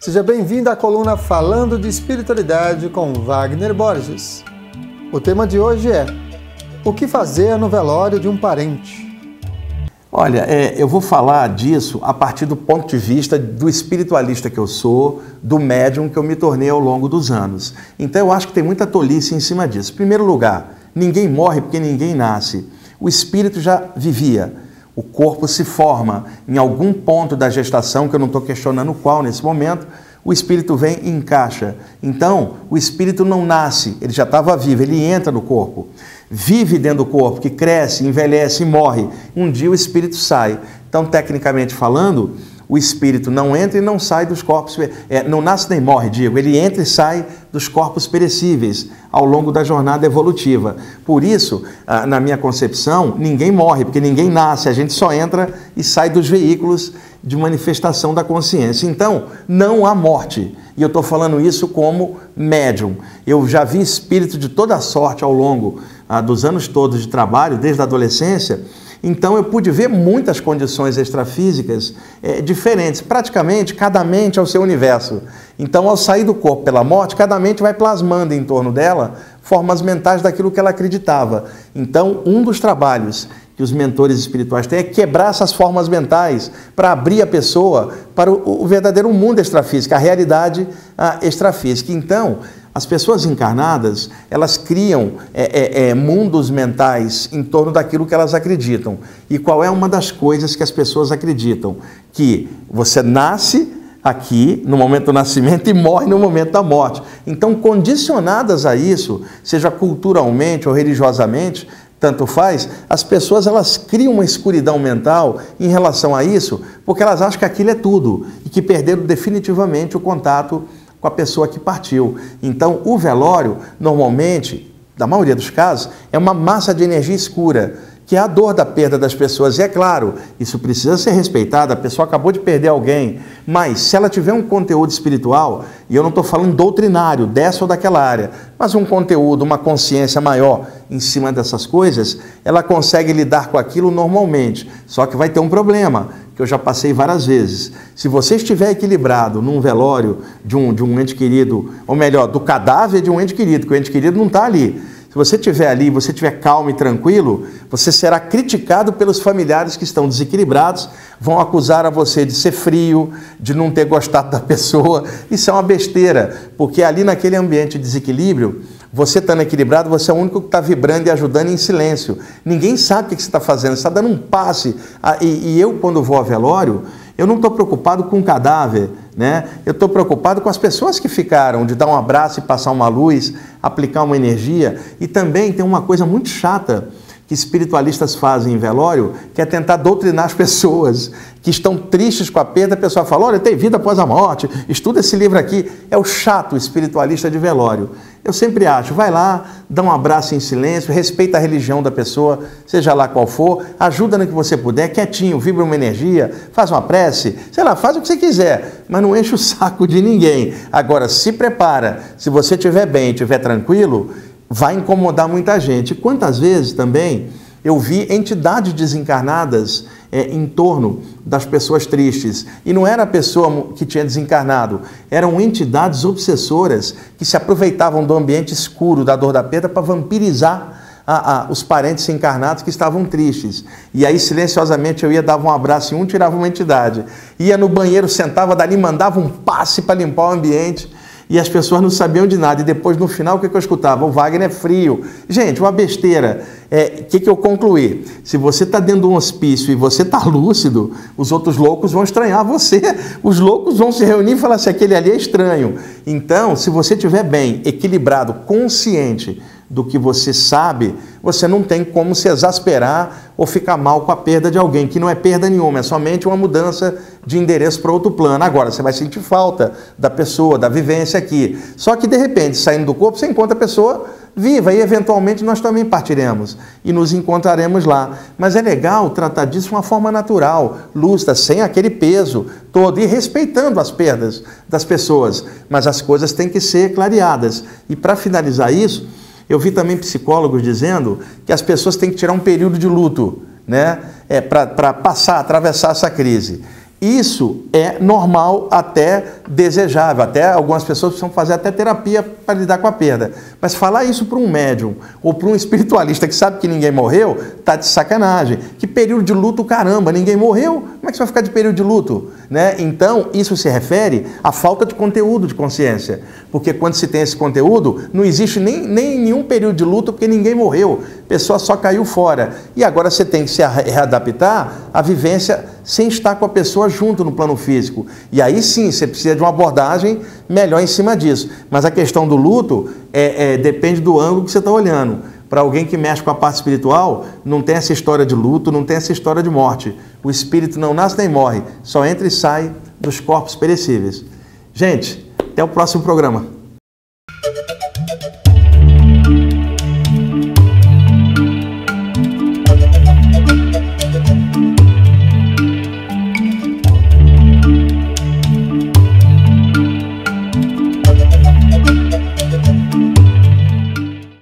Seja bem-vindo à coluna Falando de Espiritualidade com Wagner Borges. O tema de hoje é O que fazer no velório de um parente? Olha, é, eu vou falar disso a partir do ponto de vista do espiritualista que eu sou, do médium que eu me tornei ao longo dos anos. Então eu acho que tem muita tolice em cima disso. Em primeiro lugar, ninguém morre porque ninguém nasce. O espírito já vivia. O corpo se forma em algum ponto da gestação, que eu não estou questionando qual nesse momento, o espírito vem e encaixa. Então, o espírito não nasce, ele já estava vivo, ele entra no corpo. Vive dentro do corpo, que cresce, envelhece e morre. Um dia o espírito sai. Então, tecnicamente falando, o espírito não entra e não sai dos corpos, é, não nasce nem morre, digo, ele entra e sai dos corpos perecíveis ao longo da jornada evolutiva. Por isso, ah, na minha concepção, ninguém morre, porque ninguém nasce, a gente só entra e sai dos veículos de manifestação da consciência. Então, não há morte. E eu estou falando isso como médium. Eu já vi espírito de toda sorte ao longo ah, dos anos todos de trabalho, desde a adolescência então eu pude ver muitas condições extrafísicas é, diferentes, praticamente cada mente é o seu universo. Então, ao sair do corpo pela morte, cada mente vai plasmando em torno dela formas mentais daquilo que ela acreditava. Então, um dos trabalhos que os mentores espirituais têm é quebrar essas formas mentais para abrir a pessoa para o, o verdadeiro mundo extrafísico, a realidade a extrafísica. Então, as pessoas encarnadas, elas criam é, é, é, mundos mentais em torno daquilo que elas acreditam. E qual é uma das coisas que as pessoas acreditam? Que você nasce aqui no momento do nascimento e morre no momento da morte. Então, condicionadas a isso, seja culturalmente ou religiosamente, tanto faz, as pessoas elas criam uma escuridão mental em relação a isso, porque elas acham que aquilo é tudo e que perderam definitivamente o contato com a pessoa que partiu. Então, o velório, normalmente, na maioria dos casos, é uma massa de energia escura, que é a dor da perda das pessoas. E é claro, isso precisa ser respeitado, a pessoa acabou de perder alguém, mas se ela tiver um conteúdo espiritual, e eu não estou falando doutrinário, dessa ou daquela área, mas um conteúdo, uma consciência maior em cima dessas coisas, ela consegue lidar com aquilo normalmente. Só que vai ter um problema que eu já passei várias vezes. Se você estiver equilibrado num velório de um, de um ente querido, ou melhor, do cadáver de um ente querido, que o ente querido não está ali. Se você estiver ali, você estiver calmo e tranquilo, você será criticado pelos familiares que estão desequilibrados, vão acusar a você de ser frio, de não ter gostado da pessoa. Isso é uma besteira, porque ali naquele ambiente de desequilíbrio, você estando equilibrado, você é o único que está vibrando e ajudando em silêncio. Ninguém sabe o que você está fazendo, você está dando um passe. Ah, e, e eu, quando vou a velório, eu não estou preocupado com o cadáver, né? Eu estou preocupado com as pessoas que ficaram, de dar um abraço e passar uma luz, aplicar uma energia. E também tem uma coisa muito chata que espiritualistas fazem em velório, que é tentar doutrinar as pessoas que estão tristes com a perda. A pessoa fala: olha, tem vida após a morte, estuda esse livro aqui. É o chato espiritualista de velório. Eu sempre acho, vai lá, dá um abraço em silêncio, respeita a religião da pessoa, seja lá qual for, ajuda no que você puder, quietinho, vibra uma energia, faz uma prece, sei lá, faz o que você quiser, mas não enche o saco de ninguém. Agora, se prepara, se você estiver bem, estiver tranquilo, vai incomodar muita gente. Quantas vezes também eu vi entidades desencarnadas é, em torno das pessoas tristes. E não era a pessoa que tinha desencarnado, eram entidades obsessoras que se aproveitavam do ambiente escuro da dor da perda para vampirizar os parentes encarnados que estavam tristes. E aí, silenciosamente, eu ia, dava um abraço em um, tirava uma entidade. Ia no banheiro, sentava dali, mandava um passe para limpar o ambiente e as pessoas não sabiam de nada. E depois, no final, o que eu escutava? O Wagner é frio. Gente, uma besteira. O é, que, que eu concluí? Se você está dentro de um hospício e você está lúcido, os outros loucos vão estranhar você. Os loucos vão se reunir e falar assim: aquele ali é estranho. Então, se você estiver bem, equilibrado, consciente, do que você sabe, você não tem como se exasperar ou ficar mal com a perda de alguém, que não é perda nenhuma, é somente uma mudança de endereço para outro plano. Agora, você vai sentir falta da pessoa, da vivência aqui. Só que, de repente, saindo do corpo, você encontra a pessoa viva e, eventualmente, nós também partiremos e nos encontraremos lá. Mas é legal tratar disso de uma forma natural, lúcida, sem aquele peso todo e respeitando as perdas das pessoas. Mas as coisas têm que ser clareadas. E, para finalizar isso, eu vi também psicólogos dizendo que as pessoas têm que tirar um período de luto, né? É, para passar, atravessar essa crise. Isso é normal, até desejável. Até algumas pessoas precisam fazer até terapia para lidar com a perda. Mas falar isso para um médium ou para um espiritualista que sabe que ninguém morreu, tá de sacanagem. Que período de luto, caramba, ninguém morreu? Como é que você vai ficar de período de luto? Né? Então, isso se refere à falta de conteúdo de consciência. Porque quando se tem esse conteúdo, não existe nem, nem nenhum período de luto porque ninguém morreu. A pessoa só caiu fora. E agora você tem que se readaptar à vivência sem estar com a pessoa junto no plano físico. E aí sim, você precisa de uma abordagem melhor em cima disso. Mas a questão do luto é, é depende do ângulo que você está olhando. Para alguém que mexe com a parte espiritual, não tem essa história de luto, não tem essa história de morte. O espírito não nasce nem morre, só entra e sai dos corpos perecíveis. Gente, até o próximo programa.